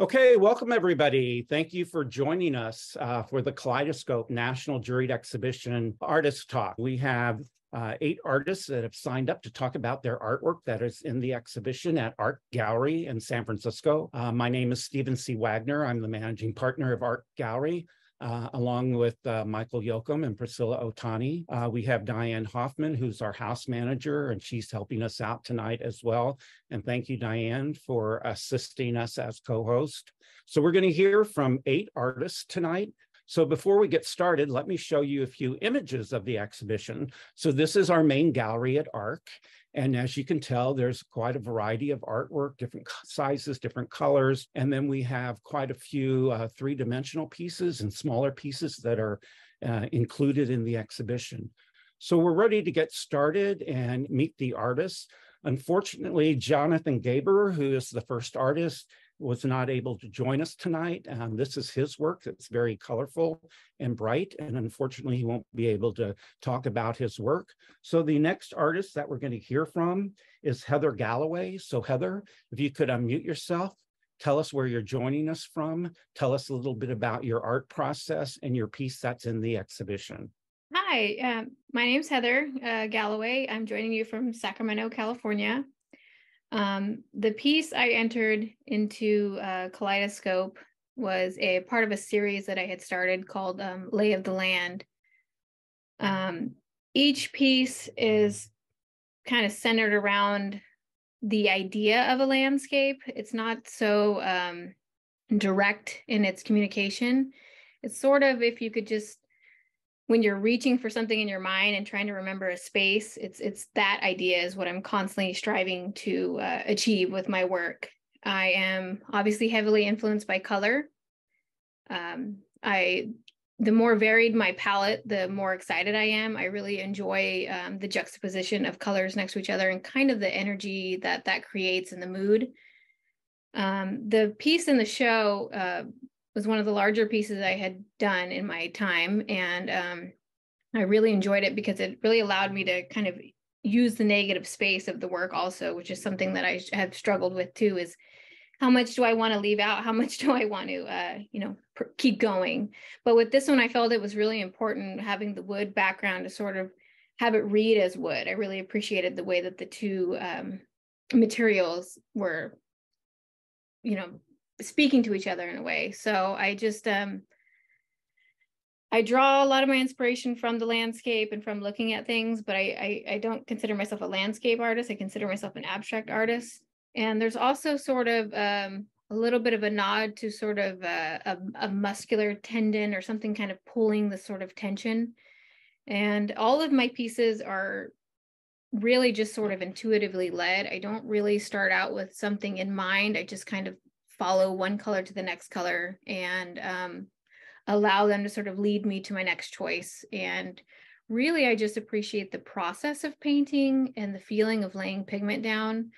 Okay, welcome everybody. Thank you for joining us uh, for the Kaleidoscope National Juried Exhibition Artist Talk. We have uh, eight artists that have signed up to talk about their artwork that is in the exhibition at Arc Gallery in San Francisco. Uh, my name is Stephen C. Wagner. I'm the managing partner of Arc Gallery uh, along with uh, Michael Yochum and Priscilla Otani. Uh, we have Diane Hoffman, who's our house manager, and she's helping us out tonight as well. And thank you, Diane, for assisting us as co-host. So we're going to hear from eight artists tonight. So before we get started, let me show you a few images of the exhibition. So this is our main gallery at ARC. And as you can tell, there's quite a variety of artwork, different sizes, different colors. And then we have quite a few uh, three-dimensional pieces and smaller pieces that are uh, included in the exhibition. So we're ready to get started and meet the artists. Unfortunately, Jonathan Gaber, who is the first artist, was not able to join us tonight. Um, this is his work that's very colorful and bright, and unfortunately he won't be able to talk about his work. So the next artist that we're going to hear from is Heather Galloway. So Heather, if you could unmute yourself, tell us where you're joining us from, tell us a little bit about your art process and your piece that's in the exhibition. Hi, um, my name's Heather uh, Galloway. I'm joining you from Sacramento, California. Um, the piece I entered into uh, Kaleidoscope was a part of a series that I had started called um, Lay of the Land. Um, each piece is kind of centered around the idea of a landscape. It's not so um, direct in its communication. It's sort of if you could just when you're reaching for something in your mind and trying to remember a space it's it's that idea is what i'm constantly striving to uh, achieve with my work. I am obviously heavily influenced by color. Um, i the more varied my palette the more excited i am. I really enjoy um, the juxtaposition of colors next to each other and kind of the energy that that creates in the mood. Um, the piece in the show uh, was one of the larger pieces I had done in my time. And um, I really enjoyed it because it really allowed me to kind of use the negative space of the work also, which is something that I have struggled with too is how much do I want to leave out? How much do I want to, uh, you know, pr- keep going? But with this one, I felt it was really important having the wood background to sort of have it read as wood. I really appreciated the way that the two um, materials were, you know, speaking to each other in a way. So I just um I draw a lot of my inspiration from the landscape and from looking at things, but I, I, I don't consider myself a landscape artist. I consider myself an abstract artist. And there's also sort of um, a little bit of a nod to sort of a, a, a muscular tendon or something kind of pulling the sort of tension. And all of my pieces are really just sort of intuitively led. I don't really start out with something in mind. I just kind of follow one color to the next color and um, allow them to sort of lead me to my next choice. And really, I just appreciate the process of painting and the feeling of laying pigment down.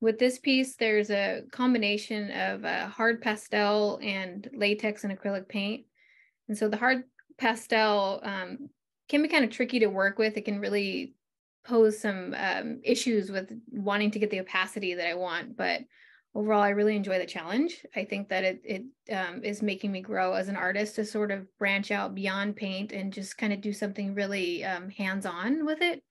With this piece, there's a combination of a hard pastel and latex and acrylic paint. And so the hard pastel um, can be kind of tricky to work with. It can really pose some um, issues with wanting to get the opacity that I want. But overall i really enjoy the challenge. I think that it, it um, is making me grow as an artist to sort of branch out beyond paint and just kind of do something really um, hands-on with it.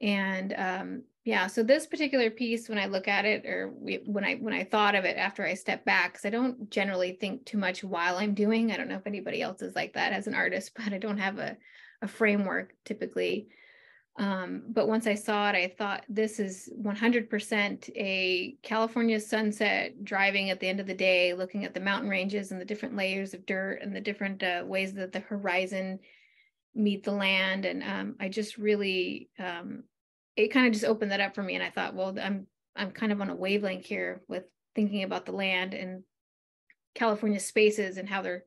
And um, yeah so this particular piece when i look at it or when i when i thought of it after i step back because i don't generally think too much while i'm doing i don't know if anybody else is like that as an artist but i don't have a, a framework typically um, but once I saw it, I thought this is 100% a California sunset driving at the end of the day, looking at the mountain ranges and the different layers of dirt and the different uh, ways that the horizon meet the land. And um, I just really, um, it kind of just opened that up for me. And I thought, well, I'm, I'm kind of on a wavelength here with thinking about the land and California spaces and how they're,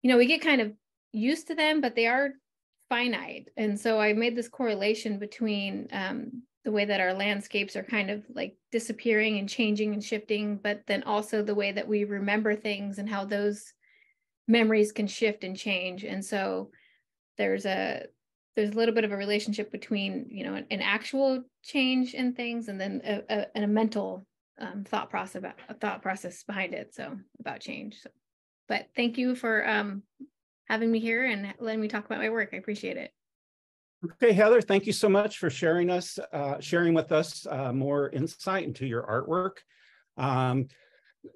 you know, we get kind of used to them, but they are finite. And so I made this correlation between um, the way that our landscapes are kind of like disappearing and changing and shifting, but then also the way that we remember things and how those memories can shift and change. And so there's a there's a little bit of a relationship between you know an, an actual change in things and then a, a, a mental um, thought process about thought process behind it. So about change. So, but thank you for um, having me here and letting me talk about my work. I appreciate it. Okay, Heather, thank you so much for sharing us, uh, sharing with us uh, more insight into your artwork. Um,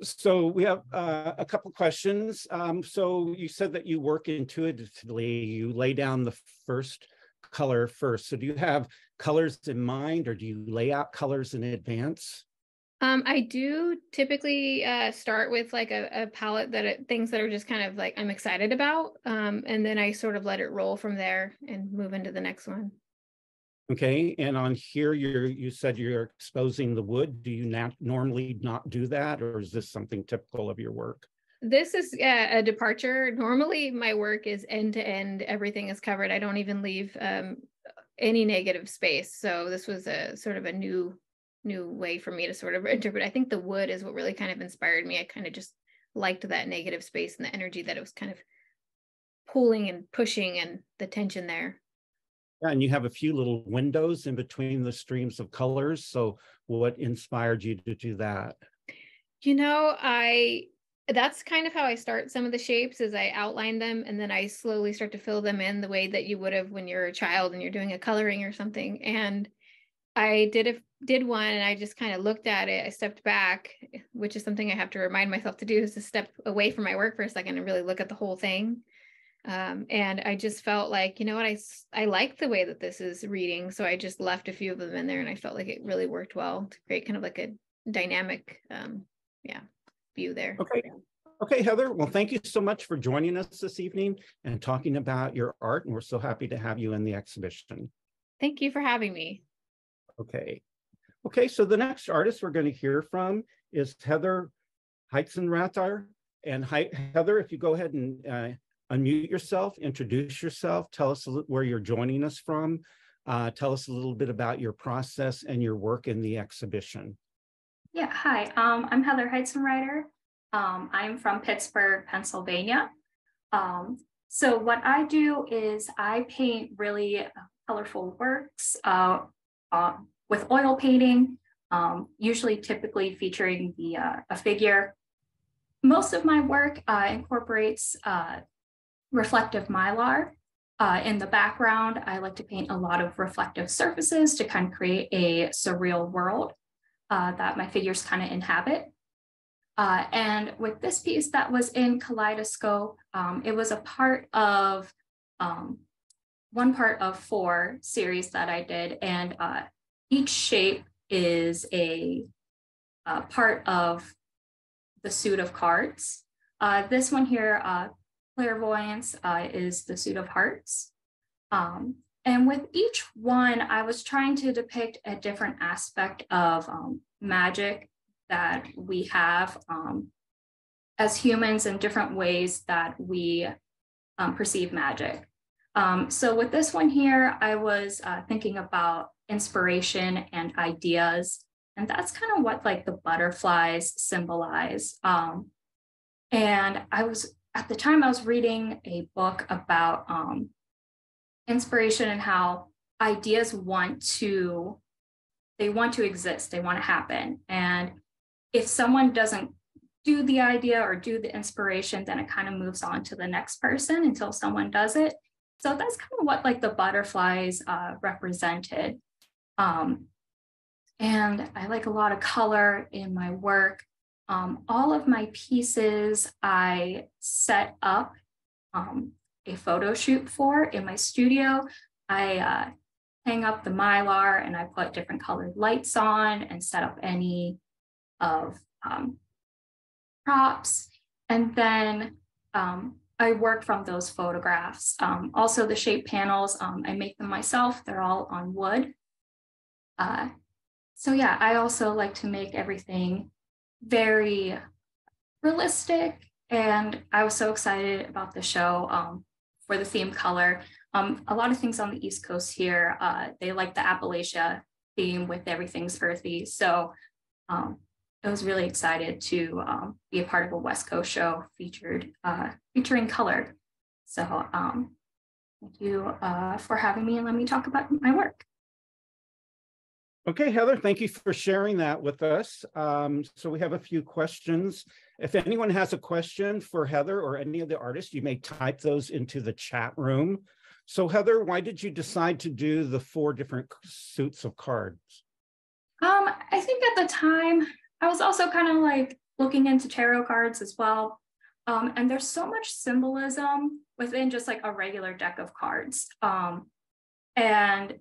so we have uh, a couple questions. Um, so you said that you work intuitively, you lay down the first color first. So do you have colors in mind or do you lay out colors in advance? Um, I do typically uh, start with like a, a palette that it, things that are just kind of like I'm excited about, um, and then I sort of let it roll from there and move into the next one. Okay, and on here, you're you said you're exposing the wood. Do you not normally not do that, or is this something typical of your work? This is a, a departure. Normally, my work is end to end. Everything is covered. I don't even leave um, any negative space. So this was a sort of a new new way for me to sort of interpret. I think the wood is what really kind of inspired me. I kind of just liked that negative space and the energy that it was kind of pulling and pushing and the tension there. Yeah, and you have a few little windows in between the streams of colors. So what inspired you to do that? You know, I that's kind of how I start some of the shapes is I outline them and then I slowly start to fill them in the way that you would have when you're a child and you're doing a coloring or something. And I did a did one and I just kind of looked at it. I stepped back, which is something I have to remind myself to do is to step away from my work for a second and really look at the whole thing. Um, and I just felt like, you know what, I, I like the way that this is reading. So I just left a few of them in there and I felt like it really worked well to create kind of like a dynamic, um, yeah, view there. Okay. Okay, Heather. Well, thank you so much for joining us this evening and talking about your art. And we're so happy to have you in the exhibition. Thank you for having me. Okay. Okay, so the next artist we're going to hear from is Heather Heitzenrater. And Heather, if you go ahead and uh, unmute yourself, introduce yourself, tell us where you're joining us from, uh, tell us a little bit about your process and your work in the exhibition. Yeah, hi, um, I'm Heather Heitzenrater. Um, I'm from Pittsburgh, Pennsylvania. Um, so what I do is I paint really colorful works uh, uh, with oil painting, um, usually typically featuring the uh, a figure. Most of my work uh, incorporates uh, reflective mylar. Uh, in the background, I like to paint a lot of reflective surfaces to kind of create a surreal world uh, that my figures kind of inhabit. And with this piece that was in Kaleidoscope, um, it was a part of um, one part of four series that I did. And each shape is a, a part of the suit of cards. Uh, this one here, uh, clairvoyance, uh, is the suit of hearts. Um, and with each one, I was trying to depict a different aspect of um, magic that we have um, as humans and different ways that we um, perceive magic. Um, so with this one here, I was uh, thinking about inspiration and ideas. And that's kind of what like the butterflies symbolize. Um, and I was at the time I was reading a book about um, inspiration and how ideas want to they want to exist, they want to happen. And if someone doesn't do the idea or do the inspiration, then it kind of moves on to the next person until someone does it. So that's kind of what like the butterflies uh, represented. Um, and I like a lot of color in my work. Um, all of my pieces I set up um, a photo shoot for in my studio. I uh, hang up the mylar and I put different colored lights on and set up any of um, props. And then um, I work from those photographs. Um, also the shape panels, um, I make them myself. They're all on wood. Uh, so yeah, I also like to make everything very realistic. And I was so excited about the show um, for the theme color. Um, a lot of things on the East Coast here, uh, they like the Appalachia theme with everything's earthy. So um, I was really excited to um, be a part of a West Coast show featured uh, featuring color. So um, thank you uh, for having me and let me talk about my work. Okay, Heather, thank you for sharing that with us. Um, so we have a few questions. If anyone has a question for Heather or any of the artists, you may type those into the chat room. So Heather, why did you decide to do the four different suits of cards? Um, I think at the time I was also kind of like looking into tarot cards as well. Um, and there's so much symbolism within just like a regular deck of cards. Um, and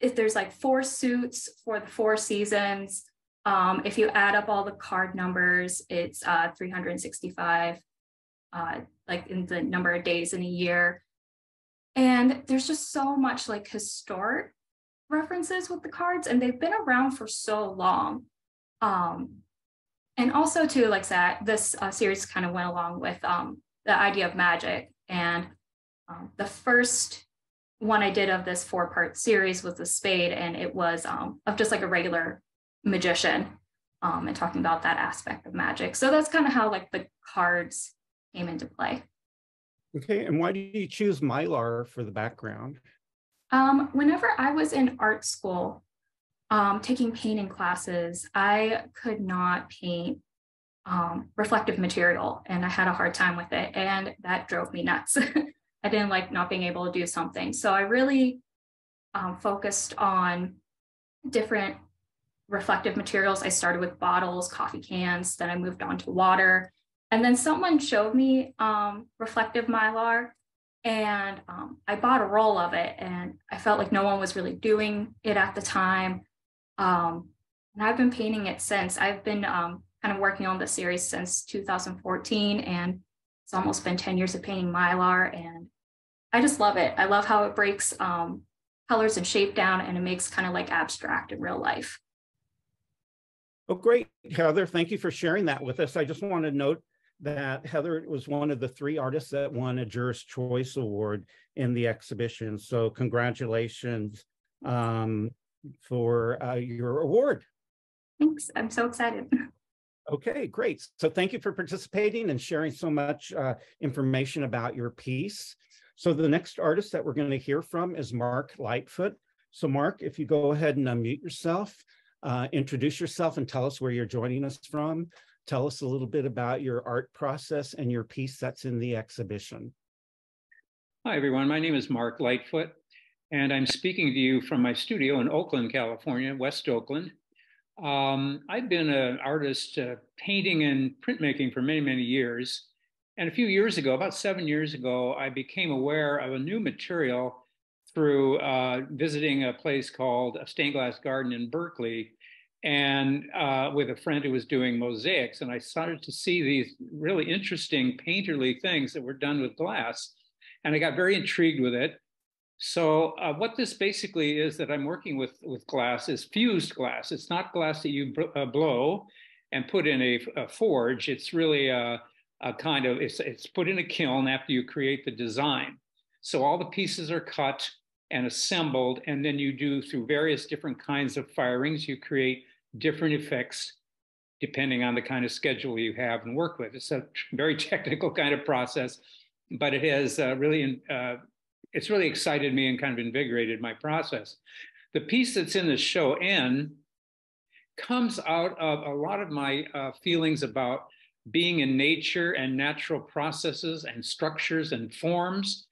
if there's like four suits for the four seasons, um, if you add up all the card numbers, it's uh, 365, uh, like in the number of days in a year. And there's just so much like historic references with the cards, and they've been around for so long. Um, and also, too, like that, this uh, series kind of went along with um, the idea of magic. And um, the first one I did of this four part series was the spade, and it was um, of just like a regular magician um, and talking about that aspect of magic. So that's kind of how like the cards came into play. Okay, and why did you choose Mylar for the background? Um, whenever I was in art school, um, taking painting classes, I could not paint um, reflective material and I had a hard time with it. And that drove me nuts. I didn't like not being able to do something. So I really um, focused on different reflective materials. I started with bottles, coffee cans, then I moved on to water. And then someone showed me um, reflective mylar and um, I bought a roll of it and I felt like no one was really doing it at the time. Um, and I've been painting it since. I've been um, kind of working on the series since 2014 and it's almost been 10 years of painting mylar and I just love it. I love how it breaks um, colors and shape down and it makes kind of like abstract in real life. Oh, great, Heather. Thank you for sharing that with us. I just want to note that Heather was one of the three artists that won a Jurist Choice Award in the exhibition. So congratulations um, for uh, your award. Thanks. I'm so excited. Okay, great. So thank you for participating and sharing so much uh, information about your piece. So the next artist that we're going to hear from is Mark Lightfoot. So Mark, if you go ahead and unmute yourself, uh, introduce yourself and tell us where you're joining us from. Tell us a little bit about your art process and your piece that's in the exhibition. Hi, everyone. My name is Mark Lightfoot, and I'm speaking to you from my studio in Oakland, California, West Oakland. Um, I've been an artist uh, painting and printmaking for many, many years. And a few years ago, about seven years ago, I became aware of a new material through uh, visiting a place called a Stained Glass Garden in Berkeley and uh, with a friend who was doing mosaics. And I started to see these really interesting painterly things that were done with glass. And I got very intrigued with it. So uh, what this basically is that I'm working with with glass is fused glass. It's not glass that you uh, blow and put in a, a forge. It's really a, a, kind of it's it's put in a kiln after you create the design. So all the pieces are cut and assembled, and then you do through various different kinds of firings. You create different effects depending on the kind of schedule you have and work with. It's a very technical kind of process, but it has uh, really, uh, it's really excited me and kind of invigorated my process. The piece that's in the show N comes out of a lot of my uh, feelings about being in nature and natural processes and structures and forms.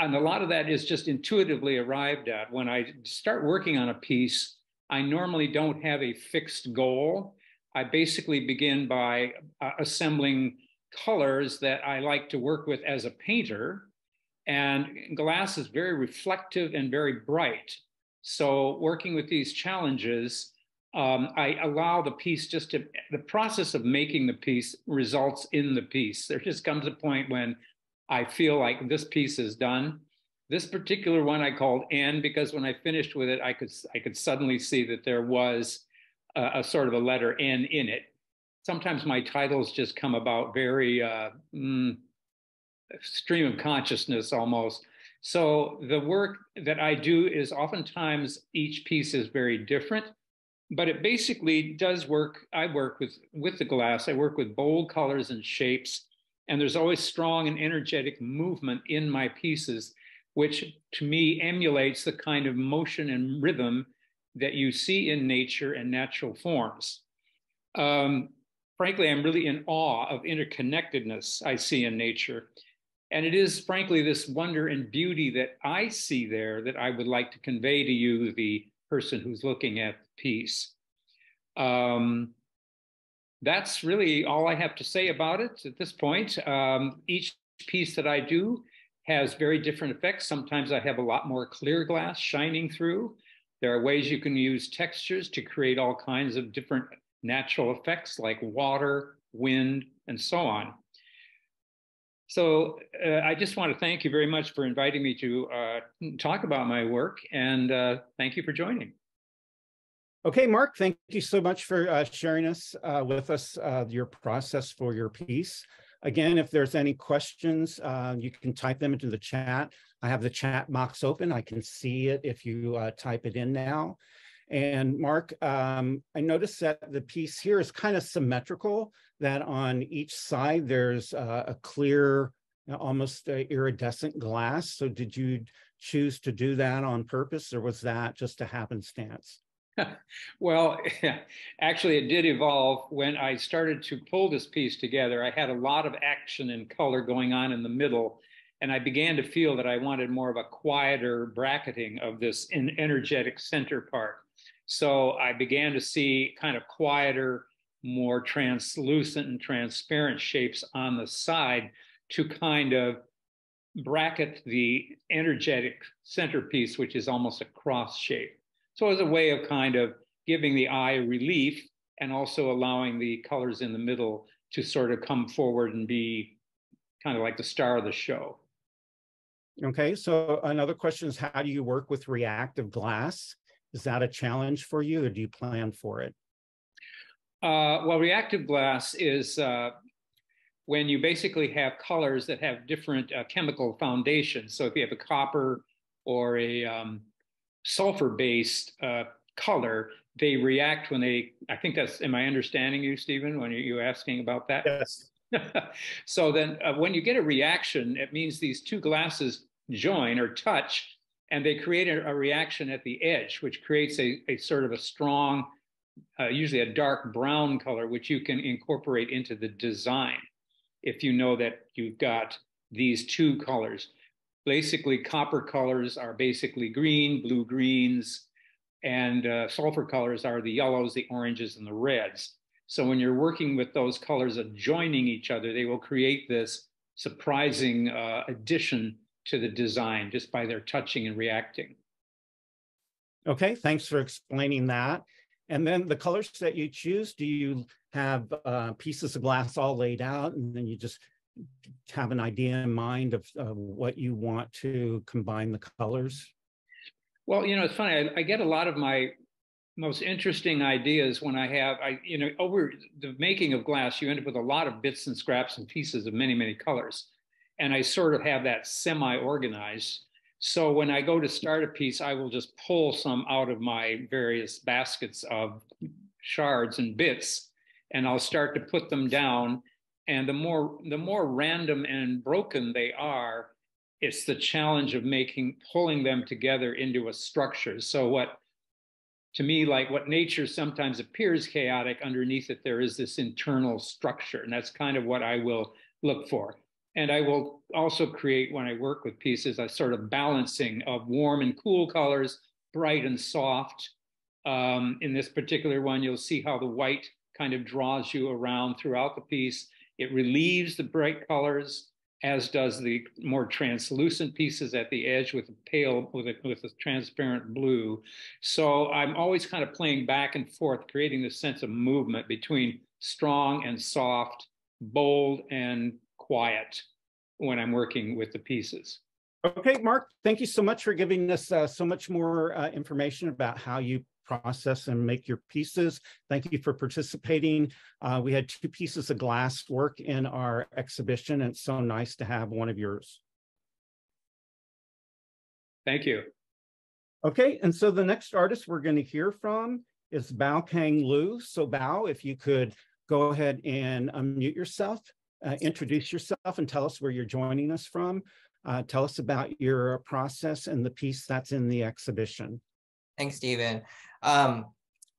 And a lot of that is just intuitively arrived at. When I start working on a piece, I normally don't have a fixed goal. I basically begin by uh, assembling colors that I like to work with as a painter. And glass is very reflective and very bright. So, working with these challenges, um, I allow the piece just to, the process of making the piece results in the piece. There just comes a point when I feel like this piece is done this particular one I called N because when I finished with it, I could I could suddenly see that there was a, a sort of a letter N in it. Sometimes my titles just come about very uh, mm, stream of consciousness almost. So the work that I do is oftentimes each piece is very different, but it basically does work. I work with with the glass. I work with bold colors and shapes, and there's always strong and energetic movement in my pieces which to me emulates the kind of motion and rhythm that you see in nature and natural forms. Um, frankly, I'm really in awe of interconnectedness I see in nature. And it is, frankly, this wonder and beauty that I see there that I would like to convey to you, the person who's looking at the piece. Um, that's really all I have to say about it at this point. Um, each piece that I do has very different effects. Sometimes I have a lot more clear glass shining through. There are ways you can use textures to create all kinds of different natural effects like water, wind, and so on. So uh, I just want to thank you very much for inviting me to uh, talk about my work and uh, thank you for joining. Okay, Mark, thank you so much for uh, sharing us uh, with us uh, your process for your piece. Again, if there's any questions, you can type them into the chat. I have the chat box open. I can see it if you type it in now. And Mark, um, I noticed that the piece here is kind of symmetrical, that on each side there's uh, a clear, almost uh, iridescent glass. So did you choose to do that on purpose or was that just a happenstance? well, actually, it did evolve when I started to pull this piece together. I had a lot of action and color going on in the middle, and I began to feel that I wanted more of a quieter bracketing of this energetic center part. So I began to see kind of quieter, more translucent and transparent shapes on the side to kind of bracket the energetic centerpiece, which is almost a cross shape. So as a way of kind of giving the eye relief and also allowing the colors in the middle to sort of come forward and be kind of like the star of the show. Okay, so another question is how do you work with reactive glass? Is that a challenge for you or do you plan for it? Uh, well, reactive glass is uh, when you basically have colors that have different uh, chemical foundations. So if you have a copper or a um, sulfur-based uh, color, they react when they, I think that's, am I understanding you, Stephen, when you're asking about that? Yes. so then uh, when you get a reaction, it means these two glasses join or touch and they create a, a, reaction at the edge, which creates a, a sort of a strong, uh, usually a dark brown color, which you can incorporate into the design if you know that you've got these two colors. Basically, copper colors are basically green, blue greens, and uh, sulfur colors are the yellows, the oranges, and the reds. So when you're working with those colors adjoining each other, they will create this surprising uh, addition to the design just by their touching and reacting. Okay, thanks for explaining that. And then the colors that you choose, do you have uh, pieces of glass all laid out and then you just have an idea in mind of uh, what you want to combine the colors? Well, you know, it's funny. I, I, get a lot of my most interesting ideas when I have, I, you know, over the making of glass, you end up with a lot of bits and scraps and pieces of many, many colors and I sort of have that semi organized. So when I go to start a piece, I will just pull some out of my various baskets of shards and bits, and I'll start to put them down. And the more the more random and broken they are, it's the challenge of making pulling them together into a structure. So what to me, like what nature sometimes appears chaotic, underneath it there is this internal structure, and that's kind of what I will look for. And I will also create, when I work with pieces, a sort of balancing of warm and cool colors, bright and soft. Um, in this particular one, you'll see how the white kind of draws you around throughout the piece. It relieves the bright colors, as does the more translucent pieces at the edge with a pale, with a, with a transparent blue. So I'm always kind of playing back and forth, creating this sense of movement between strong and soft, bold and quiet when I'm working with the pieces. Okay, Mark, thank you so much for giving us uh, so much more uh, information about how you process and make your pieces. Thank you for participating. Uh, we had two pieces of glass work in our exhibition, and it's so nice to have one of yours. Thank you. Okay, and so the next artist we're going to hear from is Bao-Khang Luu. So Bao, if you could go ahead and unmute yourself uh, introduce yourself and tell us where you're joining us from. Uh, tell us about your process and the piece that's in the exhibition. Thanks, Stephen. Um,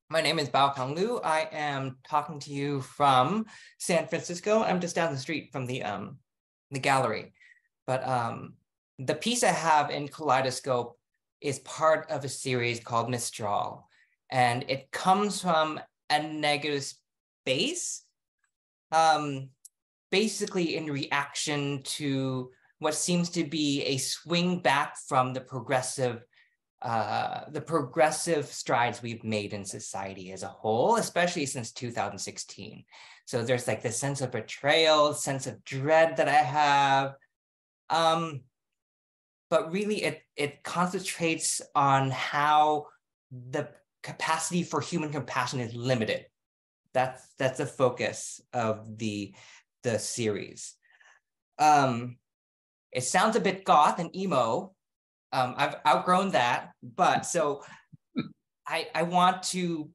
my name is Bao-Khang Luu. I am talking to you from San Francisco. I'm just down the street from the um, the gallery. But um, the piece I have in Kaleidoscope is part of a series called Mistral. And it comes from a negative space, um, basically in reaction to what seems to be a swing back from the progressive uh, the progressive strides we've made in society as a whole, especially since 2016. So there's like this sense of betrayal, sense of dread that I have. Um, but really it, it concentrates on how the capacity for human compassion is limited. That's that's the focus of the the series. Um, it sounds a bit goth and emo. Um, I've outgrown that, but so I I want to.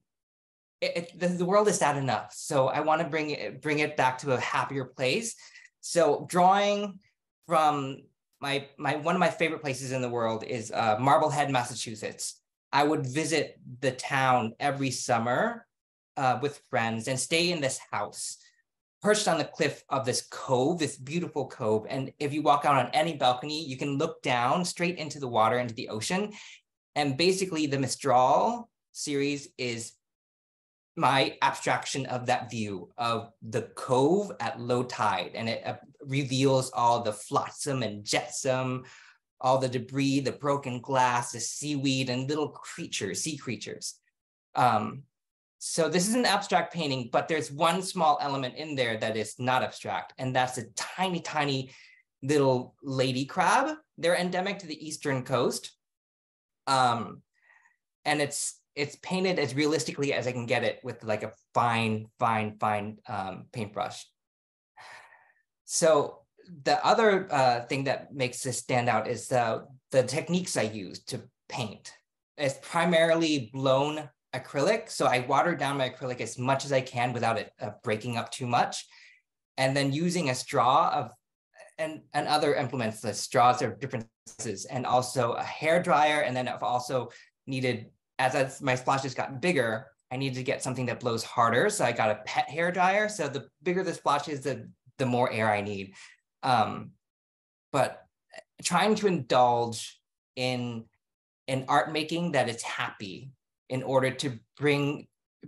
It, it, the, the world is sad enough, so I want to bring it bring it back to a happier place. So drawing from my my one of my favorite places in the world is uh, Marblehead, Massachusetts. I would visit the town every summer uh, with friends and stay in this house perched on the cliff of this cove, this beautiful cove. And if you walk out on any balcony, you can look down straight into the water, into the ocean. And basically, the Mistral series is my abstraction of that view of the cove at low tide. And it uh, reveals all the flotsam and jetsam, all the debris, the broken glass, the seaweed, and little creatures, sea creatures. Um, so this is an abstract painting, but there's one small element in there that is not abstract, and that's a tiny, tiny little lady crab. They're endemic to the eastern coast. Um, and it's it's painted as realistically as I can get it with like a fine, fine, fine um, paintbrush. So the other uh, thing that makes this stand out is the, the techniques I use to paint. It's primarily blown acrylic. So I water down my acrylic as much as I can without it uh, breaking up too much. And then using a straw of and, and other implements, the straws are different sizes, and also a hair dryer. And then I've also needed, as I, my splashes got bigger, I needed to get something that blows harder. So I got a pet hair dryer. So the bigger the splash is, the, the more air I need. Um, but trying to indulge in in art making that is happy in order to bring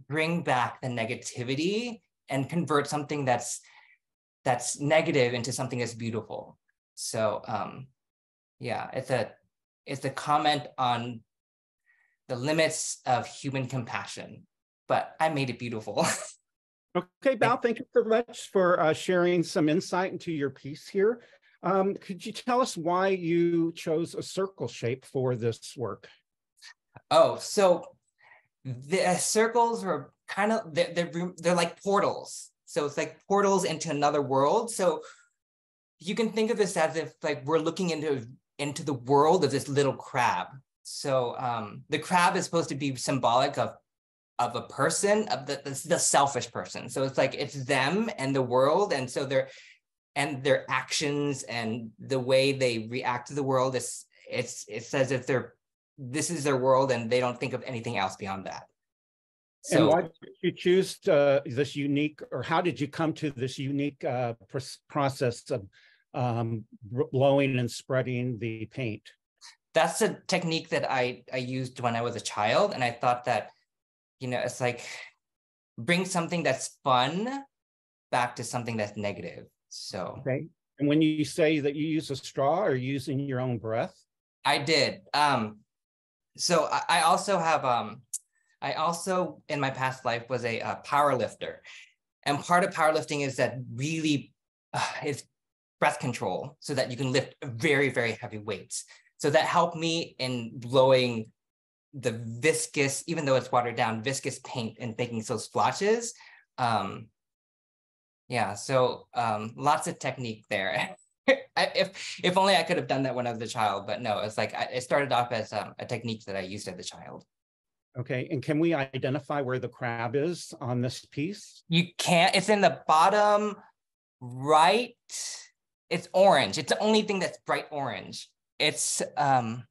bring back the negativity and convert something that's that's negative into something that's beautiful. So um yeah it's a it's a comment on the limits of human compassion but i made it beautiful. Okay Bao, thank you so much for uh, sharing some insight into your piece here. Um, could you tell us why you chose a circle shape for this work? Oh so the uh, circles are kind of they're, they're they're like portals. So it's like portals into another world. So you can think of this as if like we're looking into into the world of this little crab. So um the crab is supposed to be symbolic of of a person of the, the, the selfish person. So it's like it's them and the world. And so they're and their actions and the way they react to the world is it's it's as if they're this is their world and they don't think of anything else beyond that. So, and why did you choose uh, this unique, or how did you come to this unique uh, pr process of um, blowing and spreading the paint? That's a technique that I, I used when I was a child. And I thought that, you know, it's like bring something that's fun back to something that's negative. So, okay. And when you say that you use a straw, are you using your own breath? I did. Um, so I, I also have um I also in my past life was a, a power lifter. And part of powerlifting is that really uh, is breath control so that you can lift very, very heavy weights. So that helped me in blowing the viscous, even though it's watered down, viscous paint and making those splotches. Um, yeah, so um, lots of technique there. if if only I could have done that when I was a child, but no, it's like I, it started off as um, a technique that I used as a child. Okay, and can we identify where the crab is on this piece? You can't. It's in the bottom right. It's orange. It's the only thing that's bright orange. It's um,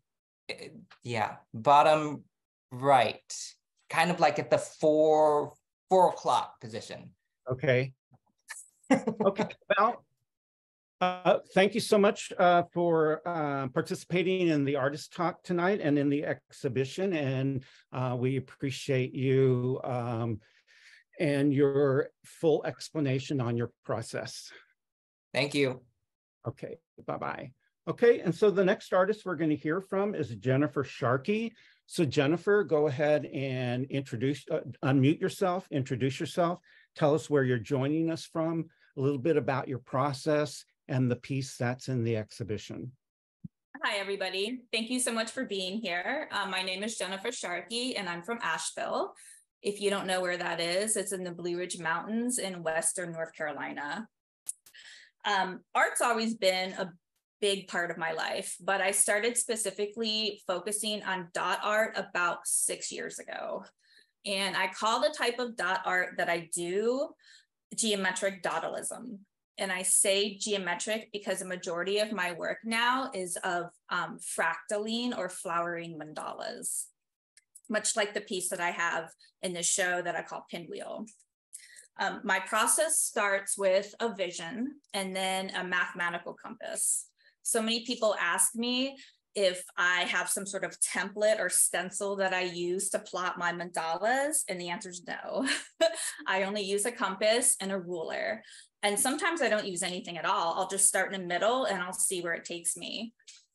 it, yeah, bottom right. kind of like at the four four o'clock position. Okay. Okay, well, uh, thank you so much uh, for uh, participating in the artist talk tonight and in the exhibition. And uh, we appreciate you um, and your full explanation on your process. Thank you. Okay, bye-bye. Okay, and so the next artist we're going to hear from is Jennifer Sharkey. So Jennifer, go ahead and introduce, uh, unmute yourself, introduce yourself, tell us where you're joining us from, a little bit about your process and the piece that's in the exhibition. Hi, everybody. Thank you so much for being here. Uh, my name is Jennifer Sharkey, and I'm from Asheville. If you don't know where that is, it's in the Blue Ridge Mountains in Western North Carolina. Um, art's always been a big part of my life, but I started specifically focusing on dot art about six years ago. And I call the type of dot art that I do geometric dotalism. And I say geometric because a majority of my work now is of um, fractaline or flowering mandalas, much like the piece that I have in the show that I call Pinwheel. Um, my process starts with a vision and then a mathematical compass. So many people ask me if I have some sort of template or stencil that I use to plot my mandalas, and the answer is no. I only use a compass and a ruler. And sometimes I don't use anything at all. I'll just start in the middle and I'll see where it takes me.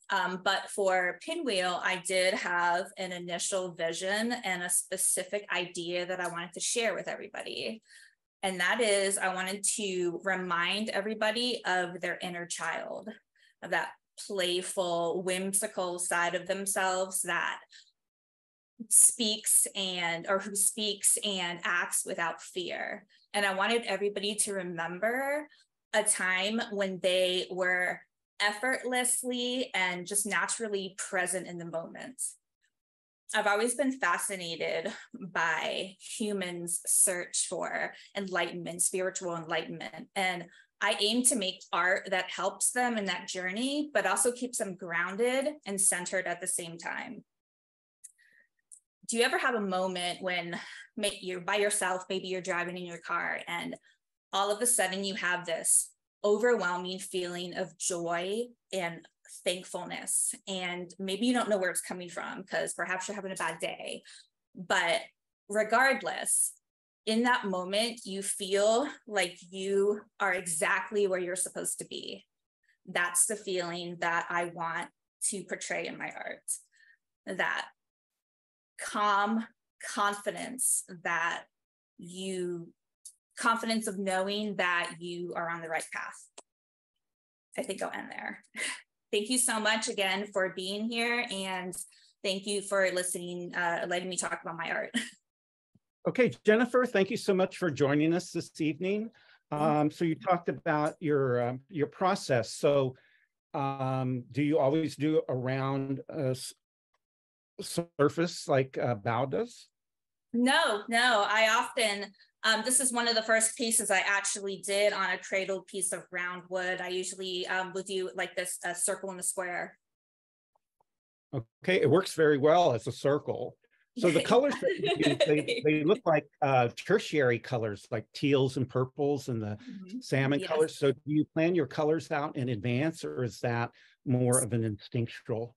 Um, but for Pinwheel, I did have an initial vision and a specific idea that I wanted to share with everybody. And that is, I wanted to remind everybody of their inner child, of that playful, whimsical side of themselves that speaks and or who speaks and acts without fear. And I wanted everybody to remember a time when they were effortlessly and just naturally present in the moment. I've always been fascinated by humans' search for enlightenment, spiritual enlightenment. And I aim to make art that helps them in that journey, but also keeps them grounded and centered at the same time. Do you ever have a moment when you're by yourself, maybe you're driving in your car, and all of a sudden you have this overwhelming feeling of joy and thankfulness? And maybe you don't know where it's coming from because perhaps you're having a bad day. But regardless, in that moment, you feel like you are exactly where you're supposed to be. That's the feeling that I want to portray in my art. That calm confidence that you, confidence of knowing that you are on the right path. I think I'll end there. thank you so much again for being here and thank you for listening, uh, letting me talk about my art. Okay, Jennifer, thank you so much for joining us this evening. Um, so you talked about your um, your process. So um, do you always do around a surface like uh, Bao does? No, no. I often, um, this is one of the first pieces I actually did on a cradled piece of round wood. I usually um, would do like this, a circle in a square. Okay, it works very well as a circle. So the colors they, they look like uh, tertiary colors, like teals and purples and the mm-hmm. salmon yes. colors. So do you plan your colors out in advance, or is that more of an instinctual?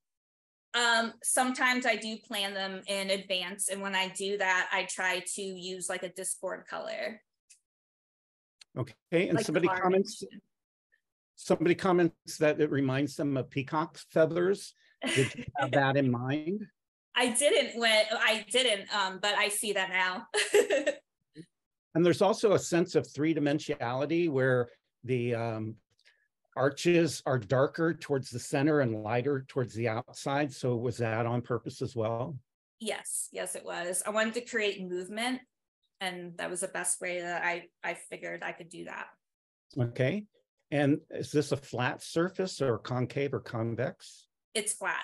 Um, sometimes I do plan them in advance, and when I do that, I try to use like a discord color. Okay, and like somebody comments. Somebody comments that it reminds them of peacock's feathers. Did you have that in mind? I didn't when I didn't, um, but I see that now. and there's also a sense of three dimensionality where the um, arches are darker towards the center and lighter towards the outside. So was that on purpose as well? Yes, yes, it was. I wanted to create movement, and that was the best way that I I figured I could do that. Okay. And is this a flat surface or concave or convex? It's flat.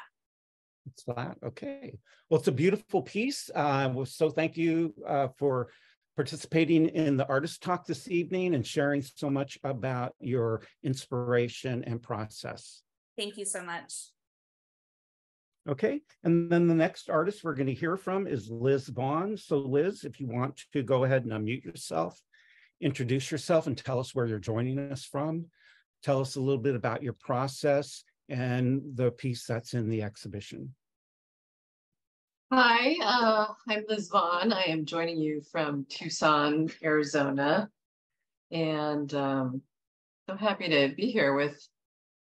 It's flat. Okay. Well, it's a beautiful piece. Uh, so thank you uh, for participating in the artist talk this evening and sharing so much about your inspiration and process. Thank you so much. Okay, and then the next artist we're going to hear from is Liz Vaughn. So Liz, if you want to go ahead and unmute yourself, introduce yourself and tell us where you're joining us from. Tell us a little bit about your process and the piece that's in the exhibition. Hi, uh, I'm Liz Vaughn. I am joining you from Tucson, Arizona. And um, I'm happy to be here with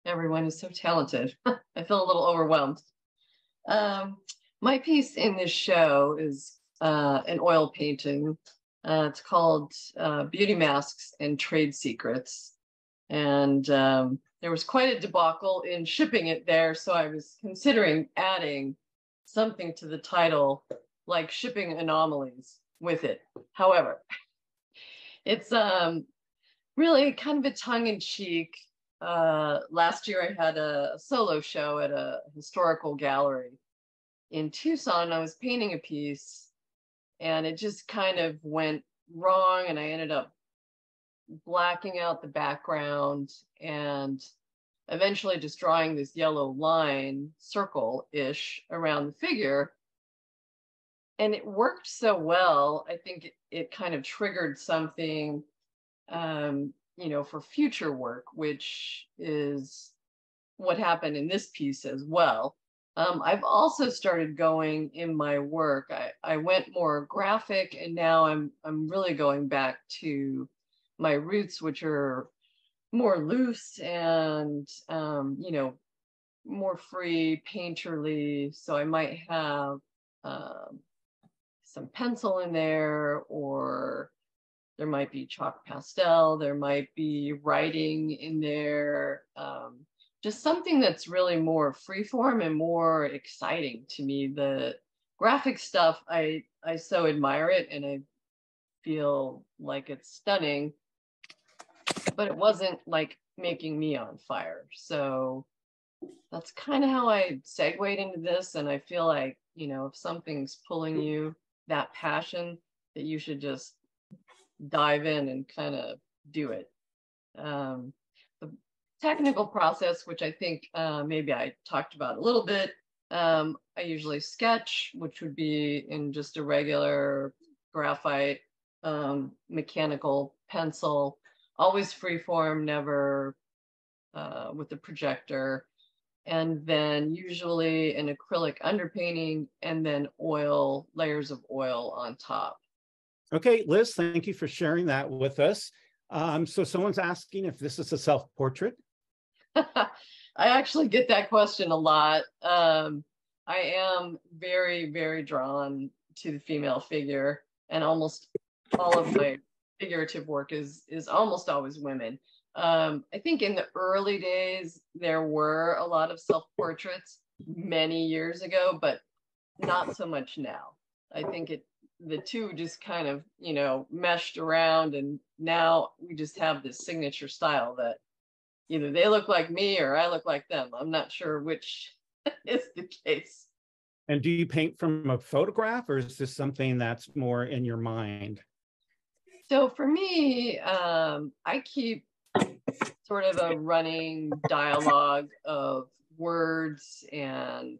everyone who's so talented. I feel a little overwhelmed. Um, my piece in this show is uh, an oil painting. Uh, it's called uh, Beauty Masks and Trade Secrets. And um, there was quite a debacle in shipping it there. So I was considering adding something to the title, like shipping anomalies with it. However, it's um, really kind of a tongue in cheek uh, last year I had a solo show at a historical gallery in Tucson. I was painting a piece and it just kind of went wrong and I ended up blacking out the background and eventually just drawing this yellow line circle ish around the figure. And it worked so well. I think it, it kind of triggered something um, you know, for future work, which is what happened in this piece as well. Um, I've also started going in my work. I, I went more graphic and now I'm I'm really going back to my roots, which are more loose and um, you know, more free, painterly. So I might have um, some pencil in there or there might be chalk pastel, there might be writing in there, um, just something that's really more freeform and more exciting to me. The graphic stuff, I I so admire it and I feel like it's stunning, but it wasn't like making me on fire. So that's kind of how I segued into this. And I feel like, you know, if something's pulling you that passion, that you should just dive in and kind of do it. Um, the technical process, which I think uh, maybe I talked about a little bit, um, I usually sketch, which would be in just a regular graphite um, mechanical pencil, always free form, never uh, with the projector. And then usually an acrylic underpainting and then oil, layers of oil on top. Okay, Liz, thank you for sharing that with us. Um, so someone's asking if this is a self-portrait. I actually get that question a lot. Um, I am very, very drawn to the female figure, and almost all of my figurative work is is almost always women. Um, I think in the early days there were a lot of self-portraits many years ago, but not so much now. I think it the two just kind of you know meshed around and now we just have this signature style that either they look like me or i look like them i'm not sure which is the case and do you paint from a photograph or is this something that's more in your mind so for me um, i keep sort of a running dialogue of words and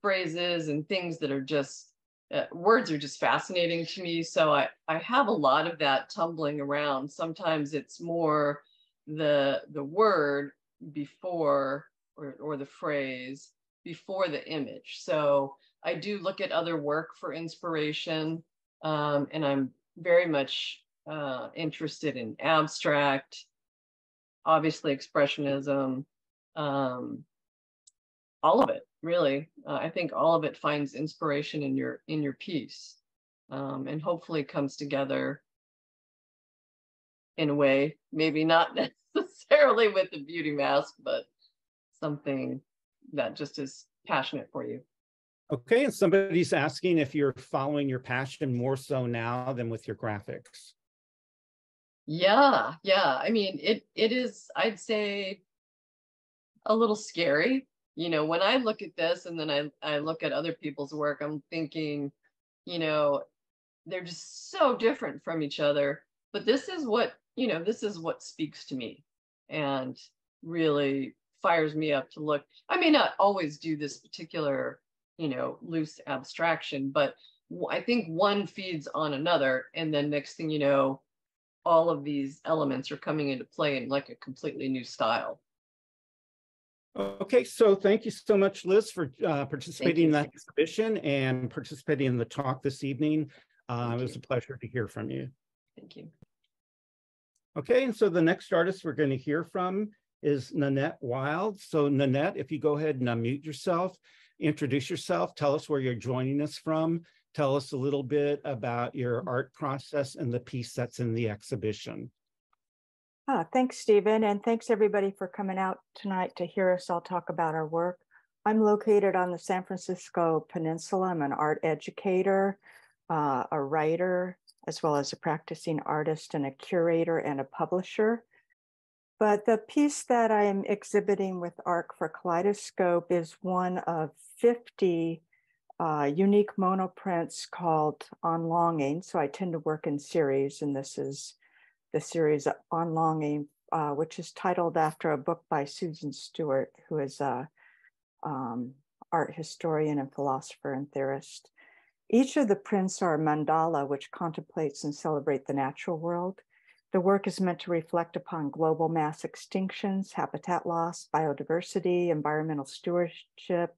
phrases and things that are just uh, words are just fascinating to me. So I, I have a lot of that tumbling around. Sometimes it's more the the word before or, or the phrase before the image. So I do look at other work for inspiration, um, and I'm very much uh, interested in abstract, obviously expressionism, um, all of it really. Uh, I think all of it finds inspiration in your in your piece, um, and hopefully comes together in a way, maybe not necessarily with the beauty mask, but something that just is passionate for you. Okay, and somebody's asking if you're following your passion more so now than with your graphics. Yeah, yeah. I mean, it it is. I'd say a little scary you know when i look at this and then i i look at other people's work i'm thinking you know they're just so different from each other but this is what you know this is what speaks to me and really fires me up to look i may not always do this particular you know, loose abstraction, but I think one feeds on another. And then next thing you know, all of these elements are coming into play in like a completely new style. Okay, so thank you so much, Liz, for uh, participating in that exhibition and participating in the talk this evening. Uh, it was a pleasure to hear from you. Thank you. Okay, and so the next artist we're going to hear from is Nanette Wylde. So Nanette, if you go ahead and unmute yourself, introduce yourself, tell us where you're joining us from, tell us a little bit about your art process and the piece that's in the exhibition. Ah, thanks, Stephen, and thanks everybody for coming out tonight to hear us all talk about our work. I'm located on the San Francisco Peninsula. I'm an art educator, uh, a writer, as well as a practicing artist and a curator and a publisher. But the piece that I am exhibiting with ARC for Kaleidoscope is one of 50 uh, unique monoprints called On Longing. So I tend to work in series, and this is the series On Longing, uh, which is titled after a book by Susan Stewart, who is a um, art historian and philosopher and theorist. Each of the prints are mandala, which contemplates and celebrate the natural world. The work is meant to reflect upon global mass extinctions, habitat loss, biodiversity, environmental stewardship,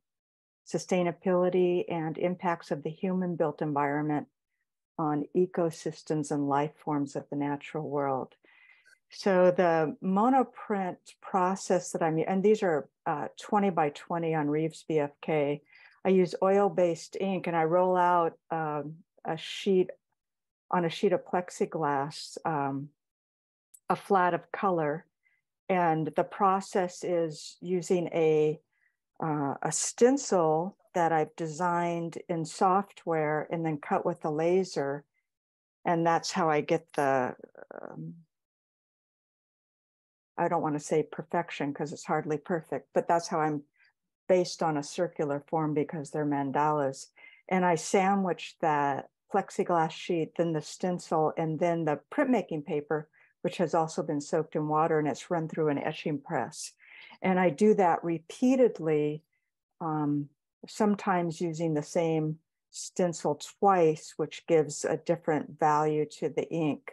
sustainability, and impacts of the human built environment on ecosystems and life forms of the natural world. So the monoprint process that I'm, and these are uh, 20 by 20 on Rives BFK. I use oil-based ink and I roll out um, a sheet on a sheet of plexiglass, um, a flat of color. And the process is using a, uh, a stencil that I've designed in software and then cut with a laser. And that's how I get the, um, I don't want to say perfection because it's hardly perfect, but that's how I'm based on a circular form because they're mandalas. And I sandwich that plexiglass sheet, then the stencil, and then the printmaking paper, which has also been soaked in water and it's run through an etching press. And I do that repeatedly um, sometimes using the same stencil twice, which gives a different value to the ink.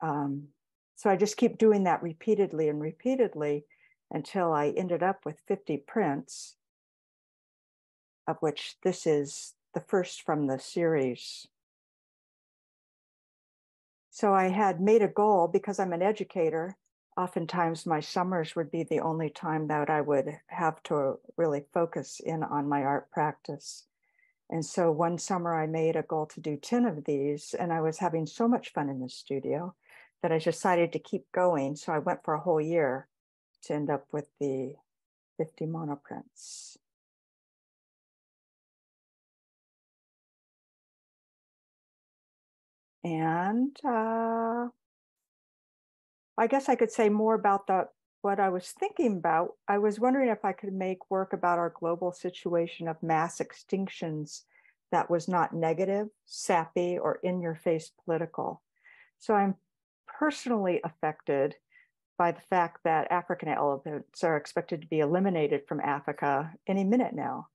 Um, so I just keep doing that repeatedly and repeatedly until I ended up with 50 prints, of which this is the first from the series. So I had made a goal because I'm an educator oftentimes my summers would be the only time that I would have to really focus in on my art practice. And so one summer I made a goal to do 10 of these, and I was having so much fun in the studio that I decided to keep going. So I went for a whole year to end up with the 50 monoprints. And uh, I guess I could say more about the what I was thinking about. I was wondering if I could make work about our global situation of mass extinctions that was not negative, sappy, or in your face political. So I'm personally affected by the fact that African elephants are expected to be eliminated from Africa any minute now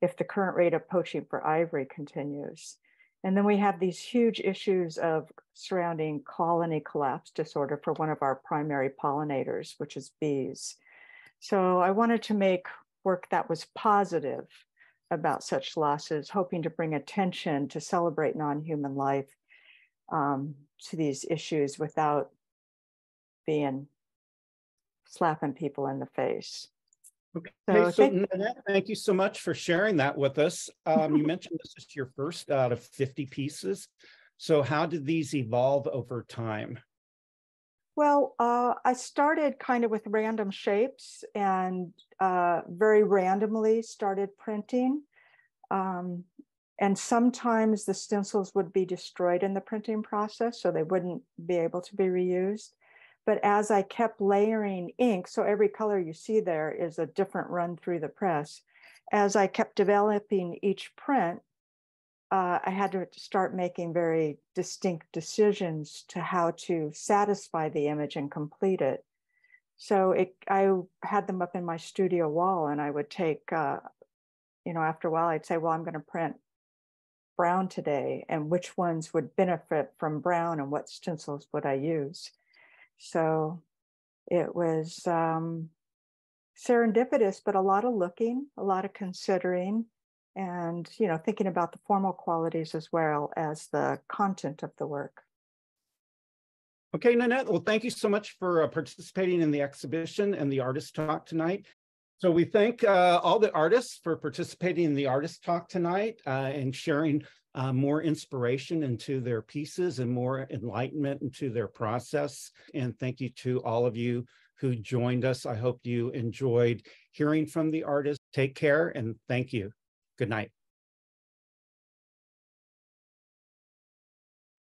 if the current rate of poaching for ivory continues. And then we have these huge issues of surrounding colony collapse disorder for one of our primary pollinators, which is bees. So I wanted to make work that was positive about such losses, hoping to bring attention to celebrate non-human life um, to these issues without being slapping people in the face. Okay, so, so Nanette, thank you so much for sharing that with us. Um, you mentioned this is your first out of 50 pieces. So how did these evolve over time? Well, uh, I started kind of with random shapes and uh, very randomly started printing. Um, and sometimes the stencils would be destroyed in the printing process, so they wouldn't be able to be reused. But as I kept layering ink, so every color you see there is a different run through the press. As I kept developing each print, uh, I had to start making very distinct decisions to how to satisfy the image and complete it. So it, I had them up in my studio wall and I would take, uh, you know, after a while, I'd say, well, I'm going to print brown today and which ones would benefit from brown and what stencils would I use. So it was um, serendipitous, but a lot of looking, a lot of considering, and you know, thinking about the formal qualities as well as the content of the work. Okay, Nanette, well, thank you so much for uh, participating in the exhibition and the artist talk tonight. So we thank uh, all the artists for participating in the artist talk tonight uh, and sharing uh, more inspiration into their pieces and more enlightenment into their process. And thank you to all of you who joined us. I hope you enjoyed hearing from the artists. Take care and thank you. Good night.